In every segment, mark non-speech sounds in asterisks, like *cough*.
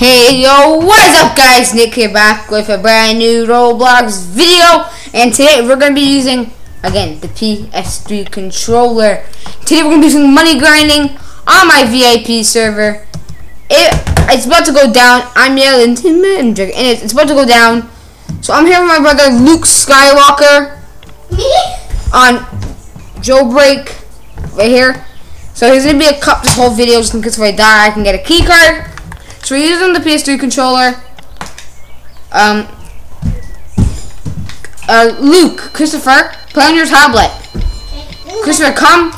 Hey yo, what is up guys? Nick here back with a brand new Roblox video and today we're going to be using, again, the PS3 controller. Today we're going to be using money grinding on my VIP server. It, it's about to go down. I'm yelling Tim and it's, it's about to go down. So I'm here with my brother Luke Skywalker. Me? On jailbreak right here. So there's going to be a cup this whole video just in case if I die I can get a key card. So we're using the PS3 controller. Um, uh, Luke, Christopher, play on your tablet. Christopher, come,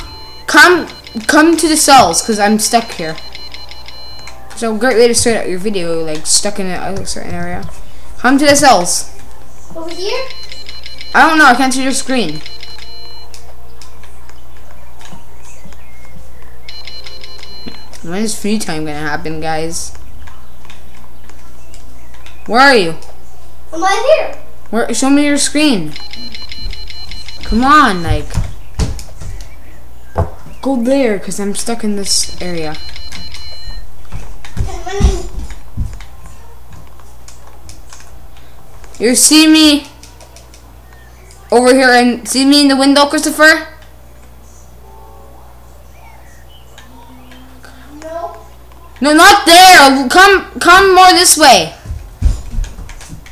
come, come to the cells because I'm stuck here. So great way to start out your video, like stuck in a certain area. Come to the cells. Over here? I don't know. I can't see your screen. When is free time gonna happen, guys? Where are you? I'm right here. Where? Show me your screen. Come on, like. Go there, because I'm stuck in this area. You see me over here and see me in the window, Christopher? No. No, not there. Come, come more this way.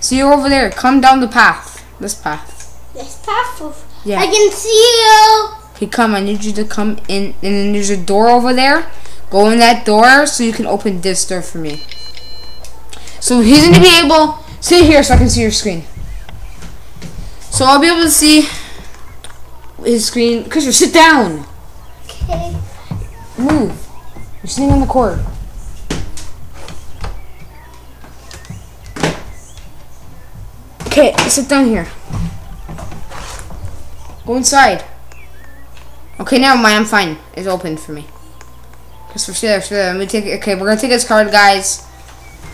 See you over there. Come down the path. This path. This path. Of, Yeah. I can see you. Okay, come. I need you to come in, and then there's a door over there. Go in that door so you can open this door for me. So he's gonna be able. Sit here so I can see your screen. So I'll be able to see his screen. Christopher, sit down. Okay. Move. You're sitting on the court. Okay, sit down here. Go inside. Okay, never mind. I'm fine. It's open for me. Just for sure, sure. Let me take. Okay, we're gonna take his card, guys.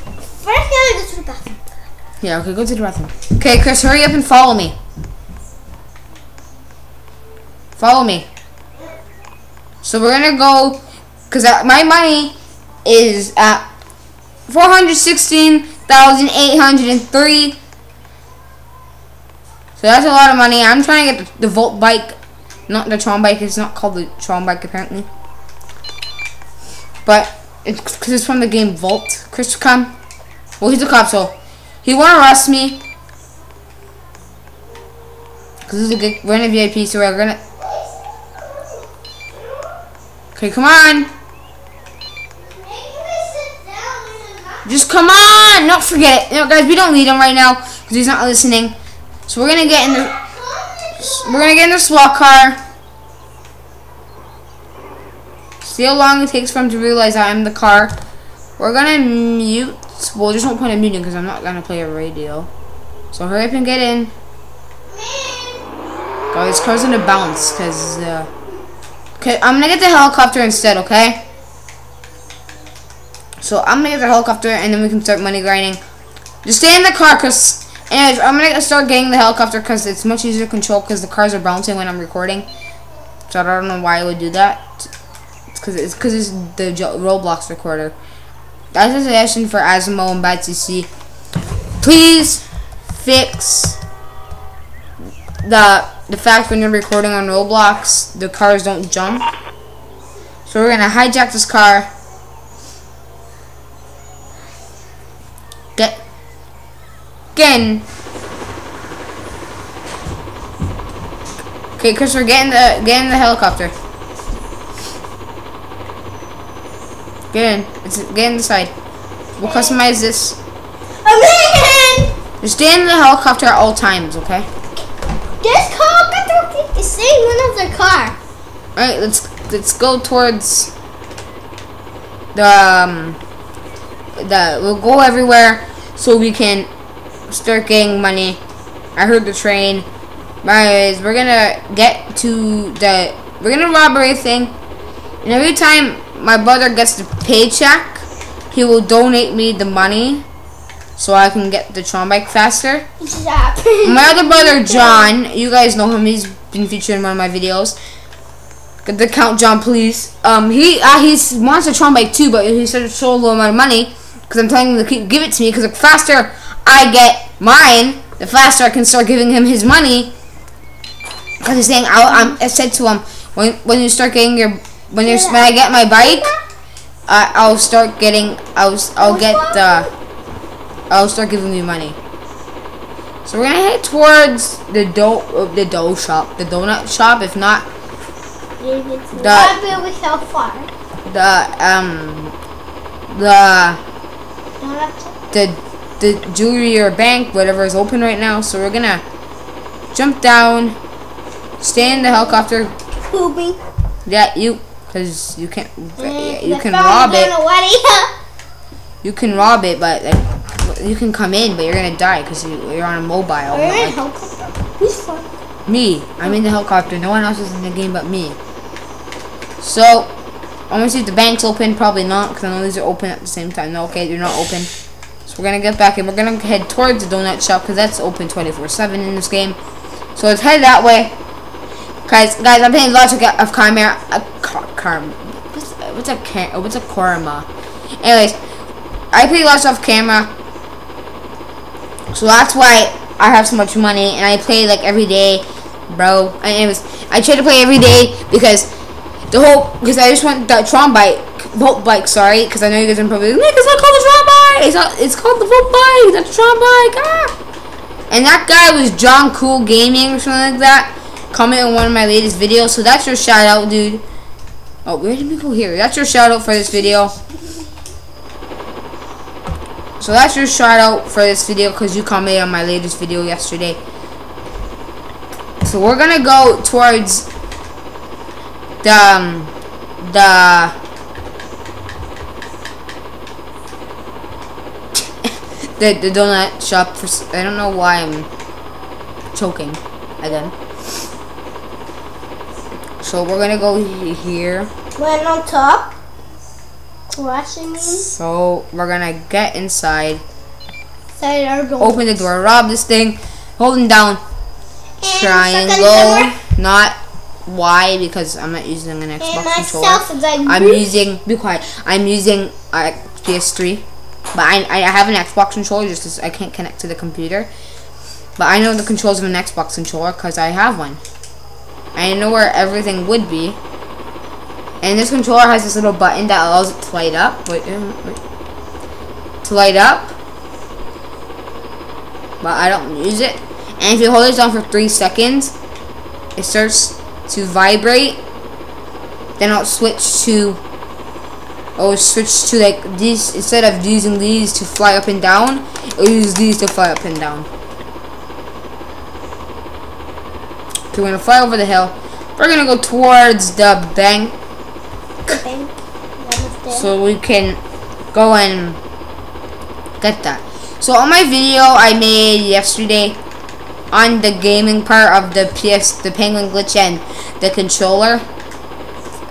First, I gotta go to the bathroom. Yeah. Okay, go to the bathroom. Okay, Chris, hurry up and follow me. Follow me. So we're gonna go, cause my money is at four hundred sixteen thousand eight hundred and three. So that's a lot of money. I'm trying to get the, Volt bike, not the Tron bike. It's not called the Tron bike apparently, but it's because it's from the game Volt. Chris, come. Well, he's a cop, so he won't arrest me. Cause good, we're in a VIP, so we're gonna. Okay, come on. Just come on! Don't forget it. You know, guys, we don't need him right now because he's not listening. So we're gonna get in the we're gonna get in the SWAT car. See how long it takes for him to realize I'm the car. We're gonna mute. Well, there's no point in muting because I'm not gonna play a radio. So hurry up and get in. Guys, car's gonna bounce because. Uh, okay, I'm gonna get the helicopter instead. Okay. So I'm gonna get the helicopter and then we can start money grinding. Just stay in the car, cause anyways, I'm gonna start getting the helicopter because it's much easier to control because the cars are bouncing when I'm recording. So I don't know why I would do that. It's because it's because it's the Roblox recorder. That's a suggestion for Asimo and Bad CC. Please fix the the fact when you're recording on Roblox, the cars don't jump. So we're gonna hijack this car. Again. Okay, Chris, we're getting the getting the helicopter. Get in. It's get in the side. We'll customize this. I'm in. Just stay in the helicopter at all times, okay? This the the same one of the car. Alright, let's let's go towards the um the we'll go everywhere so we can start getting money. I heard the train. Anyways, we're gonna get to the we're gonna rob everything. And every time my brother gets the paycheck, he will donate me the money so I can get the Tron bike faster. Zap. *laughs* My other brother, John, you guys know him. He's been featured in one of my videos. Get the count, John, please. Um, he uh, he wants a Tron bike too, but he said it's so low amount of money. Because I'm telling him to keep, give it to me. Because the faster I get mine, the faster I can start giving him his money. Because he's saying, I, I'm, I said to him, when when you start getting your when you when I get my bike, uh, I'll start getting I'll I'll get the I'll start giving you money. So we're gonna head towards the dough uh, the dough shop, the donut shop. If not, The, The- will be so far. the um the Don't have to. the the jewelry or bank, whatever is open right now. So we're gonna jump down, stay in the helicopter. Pooping. Yeah, you, cause you can yeah, you can rob it. You can rob it, but like you can come in, but you're gonna die because you, you're on a mobile. Are not in like helicopter? Who's me, I'm in the helicopter. No one else is in the game but me. So I'm gonna see if the bank's open. Probably not, because I know these are open at the same time. No, okay, they're not open. We're gonna get back and we're gonna head towards the donut shop because that's open 24/7 in this game. So let's head that way. Guys, guys, I'm playing Logic of Chimera. Uh, car, what's, what's a car, What's a Korma? Anyways, I play lots of camera, so that's why I have so much money, and I play like every day, bro. And was I try to play every day because the whole because I just want that Tron bike, Volt bike. Sorry, because I know you guys are probably like, it's not called bike. It's not. It's called the Volt bike. The Tron bike. Ah. And that guy was John Cool Gaming or something like that. Comment on one of my latest videos. So that's your shout out, dude. Oh, where did we go here? That's your shout out for this video. So that's your shout out for this video because you commented on my latest video yesterday. So we're gonna go towards the um, the the the donut shop. For I don't know why I'm choking again. So we're gonna go he- here. When on top. Watching me. So we're gonna get inside, Side our door. open the door, rob this thing, holding down And triangle, not Y because I'm not using an Xbox controller. like. I'm using be quiet. I'm using uh, PS3, but I I have an Xbox controller just I can't connect to the computer. But I know the controls of an Xbox controller because I have one. I know where everything would be. And this controller has this little button that allows it to light up. Wait, wait. To light up. But I don't use it. And if you hold it down for three seconds, it starts to vibrate. Then I'll switch to I'll switch to like these instead of using these to fly up and down, I'll use these to fly up and down. Okay, we're gonna fly over the hill. We're gonna go towards the bank Thing. Namaste. so we can go and get that. So on my video I made yesterday on the gaming part of the PS, the Penguin glitch and the controller,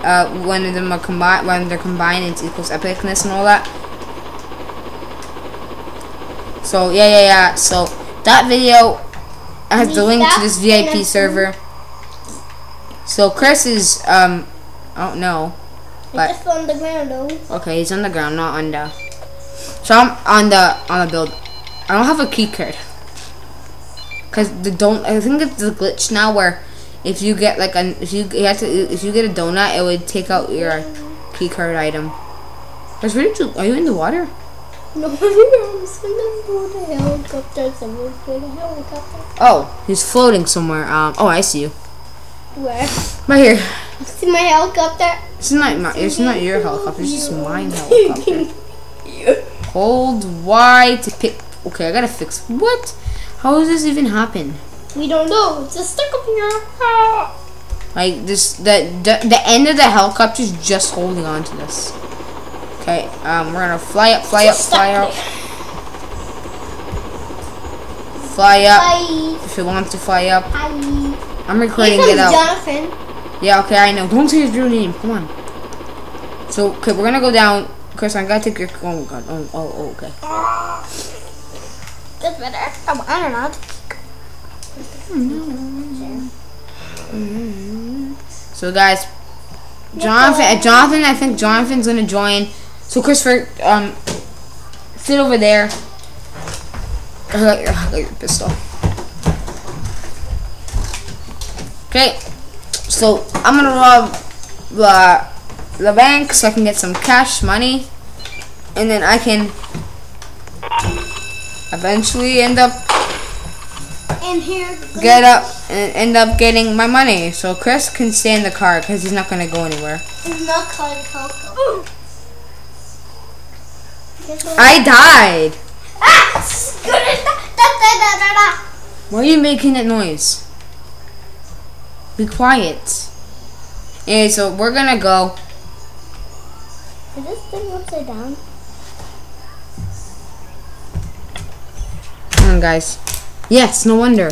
uh, one of them are combined, when they're combined, it equals epicness and all that. So yeah, yeah, yeah. So that video has the link to this VIP server. So Chris is um, I don't know. But- just on the ground though. Okay, he's on the ground, not on the. So I'm on the on the build. I don't have a key card. Cause the don't. I think it's the glitch now where if you get like an if you you have to if you get a donut, it would take out your key card item. Where did you? Are you in the water? No, I'm sending for the helicopter. Someone for the helicopter. Oh, he's floating somewhere. Um. Oh, I see you. Where? Right here. See my helicopter? It's not my. It's not your helicopter. It's just mine *laughs* helicopter. Hold Y to pick. Okay, I gotta fix. What? How does this even happen? We don't know. It's just stuck up here. Ah. Like this, the, the the end of the helicopter is just holding on to this. Okay, um, we're gonna fly up, fly up, fly up, fly up. Hi. If you want to fly up, Hi. I'm recording it out. Jonathan. Yeah, okay, I know. Don't say his real name. Come on. So, okay, we're gonna go down. Chris, I gotta take your. Oh god. Oh, oh, oh okay. That's better. Oh, I don't know. So, guys, Jonathan, uh, Jonathan, I think Jonathan's gonna join. So, Christopher, um, sit over there. I got your, I got your pistol. Okay, so I'm gonna rob the the bank so I can get some cash money, and then I can eventually end up And here. get up and end up getting my money. So Chris can stay in the car because he's not gonna go anywhere. It's not called Coco. I died. Ah! Why are you making that noise? Be quiet. Anyway, so we're gonna go. Is this thing upside down? Come on, guys. Yes, no wonder.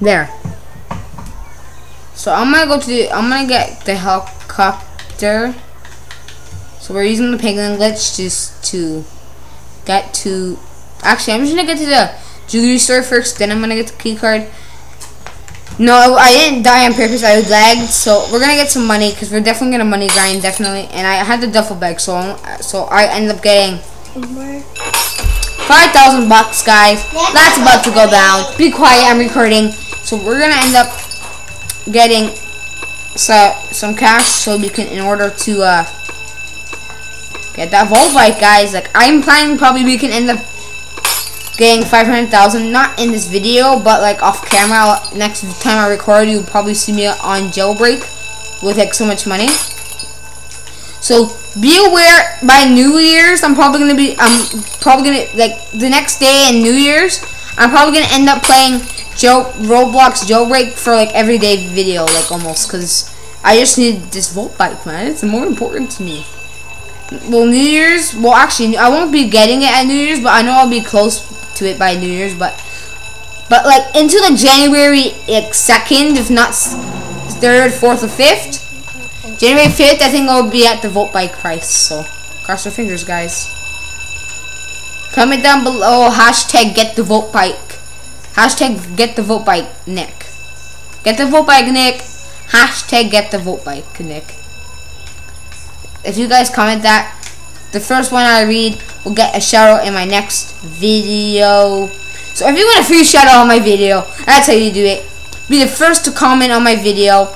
There. So I'm gonna go to the. I'm gonna get the helicopter. So we're using the penguin glitch just to get to. Actually, I'm just gonna get to the jewelry store first. Then I'm gonna get the key card. No, I didn't die on purpose. I lagged. So we're gonna get some money because we're definitely gonna money grind, definitely. And I had the duffel bag, so so I ended up getting More. five thousand bucks, guys. That's about to go down. Be quiet. I'm recording. So we're gonna end up getting so, some cash so we can in order to uh get that Volt bike, guys. Like I'm planning probably we can end up getting 500,000 not in this video but like off camera next time I record you'll probably see me on jailbreak with like so much money so be aware by New Year's I'm probably gonna be I'm probably gonna like the next day in New Year's I'm probably gonna end up playing Joe Roblox jailbreak for like everyday video like almost because I just need this Volt bike man it's more important to me well, New Year's. Well, actually, I won't be getting it at New Year's, but I know I'll be close to it by New Year's. But, but like into the January like second, if not third, fourth, or fifth. January fifth, I think I'll be at the Volt Bike price. So, cross your fingers, guys. Comment down below hashtag get the Volt Bike. Hashtag get the Volt Bike, Nick. Get the Volt Bike, Nick. Hashtag get the Volt Bike, Nick if you guys comment that, the first one I read will get a shout out in my next video. So if you want a free shout out on my video, that's how you do it. Be the first to comment on my video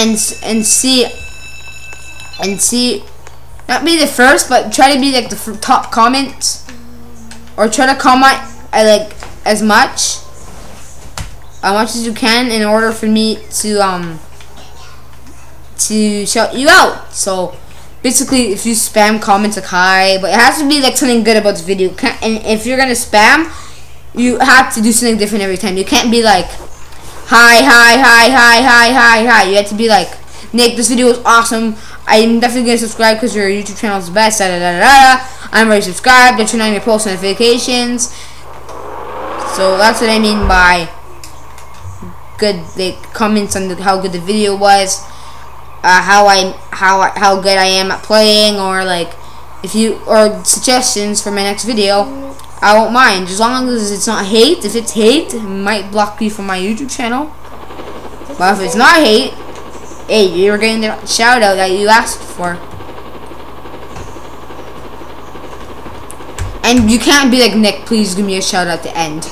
and and see and see not be the first, but try to be like the top comment or try to comment uh, like as much as much as you can in order for me to um to shout you out. So basically, if you spam comments like hi, but it has to be like something good about this video. And if you're gonna spam, you have to do something different every time. You can't be like hi, hi, hi, hi, hi, hi, hi. You have to be like Nick, this video was awesome. I'm definitely gonna subscribe because your YouTube channel is the best. Da, da, da, da. I'm already subscribed. Don't turn on your post notifications. So that's what I mean by good like comments on the, how good the video was uh, how I how how good I am at playing, or like if you or suggestions for my next video, I won't mind as long as it's not hate. If it's hate, it might block you from my YouTube channel. But if it's not hate, hey, you're getting the shout out that you asked for. And you can't be like Nick. Please give me a shout out at the end.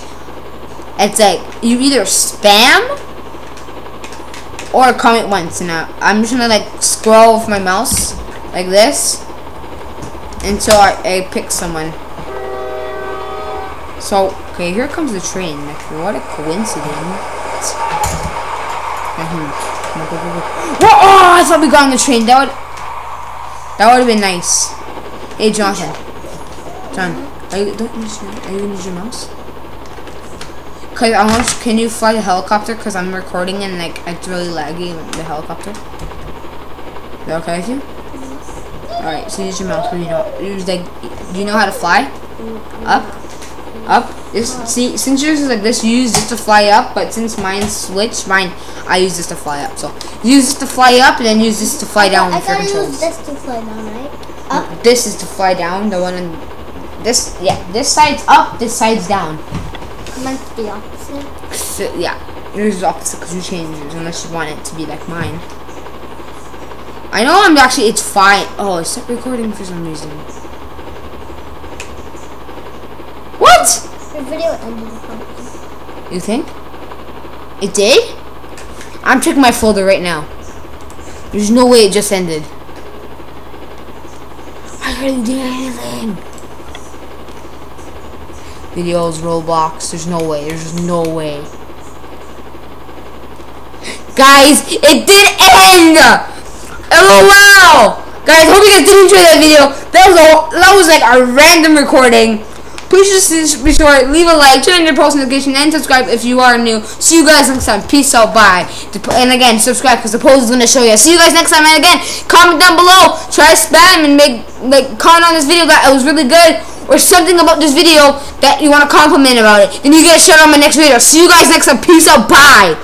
It's like you either spam or comment once I, I'm just gonna like scroll with my mouse like this until I, I pick someone. So okay, here comes the train. Like, what a coincidence. Mhm. Whoa, oh, I thought we got on the train. That would that would have been nice. Hey, Jonathan. John, are you, don't use your, are you gonna use your mouse? Cause I want. Can you fly the helicopter? Cause I'm recording and like it's really laggy. The helicopter. Is that okay with you? All right. So use your mouse. But you know, use like. Do you know how to fly? Up, up. This see since yours is like this, you use this to fly up. But since mine's switched, mine I use this to fly up. So use this to fly up, and then use this to fly down I thought you used this to fly down, right? Up. This is to fly down. The one in this. Yeah. This side's up. This side's down. Mine's the opposite. So, yeah, yours is opposite because you changed yours unless you want it to be like mine. I know I'm actually, it's fine. Oh, it stopped recording for some reason. What? Your video ended. You think? It did? I'm checking my folder right now. There's no way it just ended. I hardly did anything. Videos, Roblox. There's no way. There's no way. Guys, it did end! LOL! Guys, hope you guys did enjoy that video. That was a, that was like a random recording. Please just be sure to leave a like, turn on your post notification, and subscribe if you are new. See you guys next time. Peace out. Bye. And again, subscribe because the post is gonna show you. See you guys next time. And again, comment down below. Try spam and make like comment on this video that it was really good or something about this video that you want to compliment about it. Then you get a shout out on my next video. See you guys next time. Peace out. Bye.